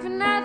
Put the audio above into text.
for now.